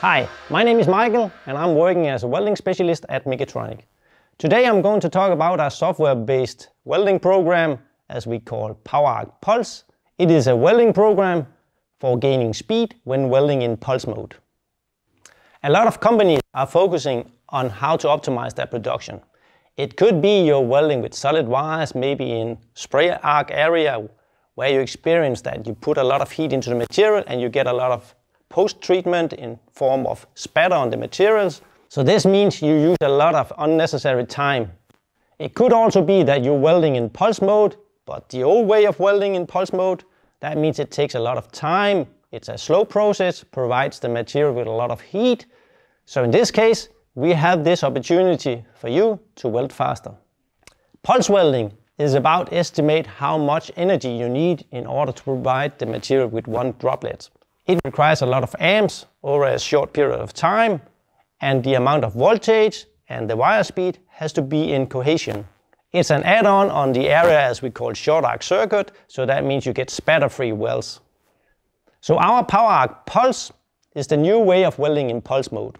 Hi, my name is Michael and I'm working as a welding specialist at Migatronic. Today I'm going to talk about our software-based welding program as we call PowerArc Pulse. It is a welding program for gaining speed when welding in pulse mode. A lot of companies are focusing on how to optimize their production. It could be you're welding with solid wires, maybe in spray arc area, where you experience that you put a lot of heat into the material and you get a lot of post-treatment in form of spatter on the materials. So this means you use a lot of unnecessary time. It could also be that you're welding in pulse mode, but the old way of welding in pulse mode, that means it takes a lot of time. It's a slow process, provides the material with a lot of heat. So in this case, we have this opportunity for you to weld faster. Pulse welding is about estimate how much energy you need in order to provide the material with one droplet. It requires a lot of amps over a short period of time and the amount of voltage and the wire speed has to be in cohesion. It's an add-on on the area as we call short arc circuit, so that means you get spatter-free welds. So our PowerArc Pulse is the new way of welding in pulse mode.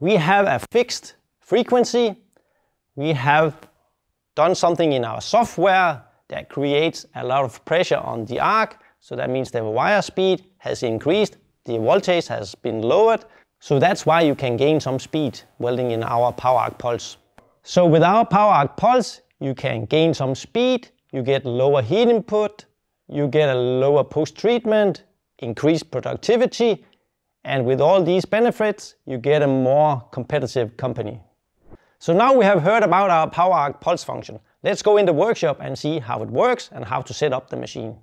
We have a fixed frequency. We have done something in our software that creates a lot of pressure on the arc. So that means the wire speed has increased, the voltage has been lowered. So that's why you can gain some speed welding in our PowerArc Pulse. So with our PowerArc Pulse, you can gain some speed, you get lower heat input, you get a lower post-treatment, increased productivity, and with all these benefits, you get a more competitive company. So now we have heard about our PowerArc Pulse function. Let's go in the workshop and see how it works and how to set up the machine.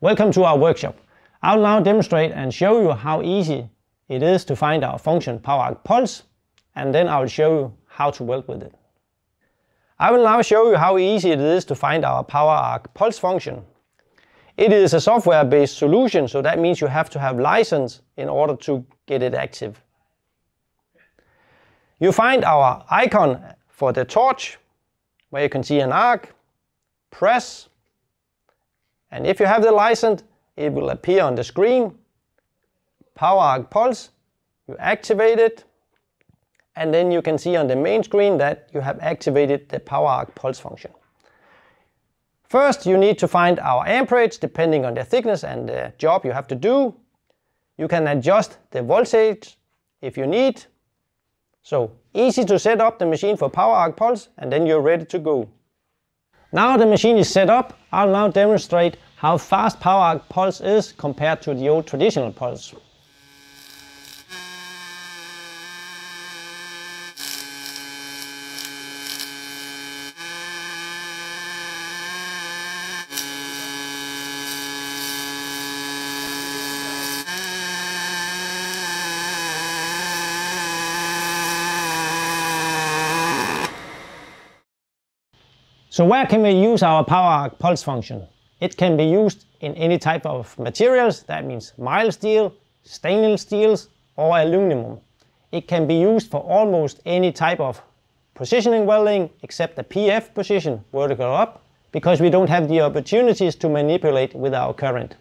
Welcome to our workshop. I'll now demonstrate and show you how easy it is to find our function PowerArc Pulse and then I'll show you how to weld with it. I will now show you how easy it is to find our PowerArc Pulse function. It is a software-based solution, so that means you have to have license in order to get it active. You find our icon for the torch, where you can see an arc, press, and if you have the license, it will appear on the screen. PowerArc Pulse, you activate it, and then you can see on the main screen that you have activated the PowerArc Pulse function. First, you need to find our amperage depending on the thickness and the job you have to do. You can adjust the voltage if you need. So easy to set up the machine for PowerArc Pulse and then you're ready to go. Now the machine is set up, I'll now demonstrate how fast PowerArc Pulse is compared to the old traditional pulse. So where can we use our PowerArc Pulse function? It can be used in any type of materials, that means mild steel, stainless steels or aluminum. It can be used for almost any type of positioning welding except the PF position, vertical up, because we don't have the opportunities to manipulate with our current.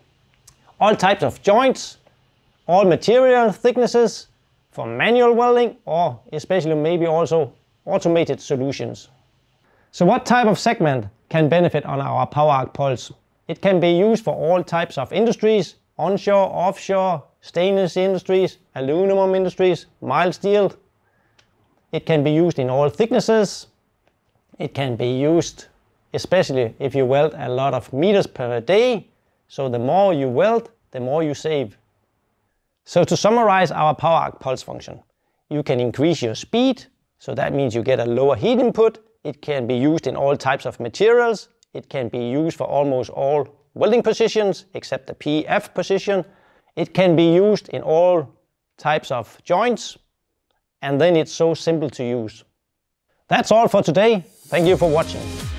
All types of joints, all material thicknesses for manual welding or especially maybe also automated solutions. So what type of segment can benefit on our PowerArc Pulse? It can be used for all types of industries, onshore, offshore, stainless industries, aluminum industries, mild steel. It can be used in all thicknesses. It can be used especially if you weld a lot of meters per day. So the more you weld, the more you save. So to summarize our PowerArc Pulse function, you can increase your speed, so that means you get a lower heat input it can be used in all types of materials. It can be used for almost all welding positions except the PF position. It can be used in all types of joints. And then it's so simple to use. That's all for today. Thank you for watching.